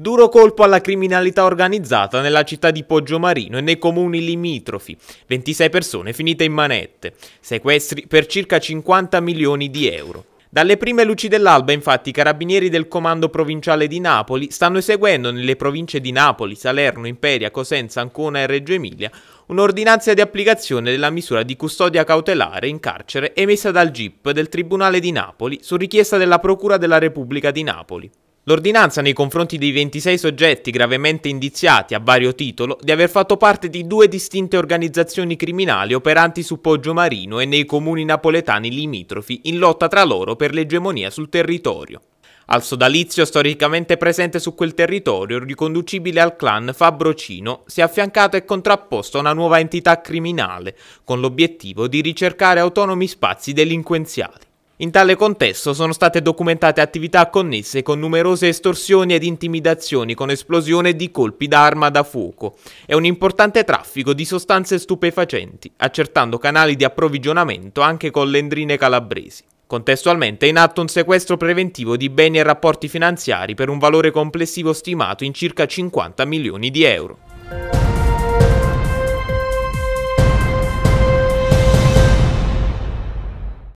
Duro colpo alla criminalità organizzata nella città di Poggiomarino e nei comuni limitrofi. 26 persone finite in manette. Sequestri per circa 50 milioni di euro. Dalle prime luci dell'alba, infatti, i carabinieri del comando provinciale di Napoli stanno eseguendo nelle province di Napoli, Salerno, Imperia, Cosenza, Ancona e Reggio Emilia un'ordinanza di applicazione della misura di custodia cautelare in carcere emessa dal GIP del Tribunale di Napoli su richiesta della Procura della Repubblica di Napoli. L'ordinanza nei confronti dei 26 soggetti gravemente indiziati a vario titolo di aver fatto parte di due distinte organizzazioni criminali operanti su Poggio Marino e nei comuni napoletani limitrofi in lotta tra loro per l'egemonia sul territorio. Al sodalizio storicamente presente su quel territorio, riconducibile al clan Fabrocino, si è affiancato e contrapposto a una nuova entità criminale, con l'obiettivo di ricercare autonomi spazi delinquenziali. In tale contesto sono state documentate attività connesse con numerose estorsioni ed intimidazioni con esplosione di colpi d'arma da fuoco e un importante traffico di sostanze stupefacenti, accertando canali di approvvigionamento anche con lendrine calabresi. Contestualmente è in atto un sequestro preventivo di beni e rapporti finanziari per un valore complessivo stimato in circa 50 milioni di euro.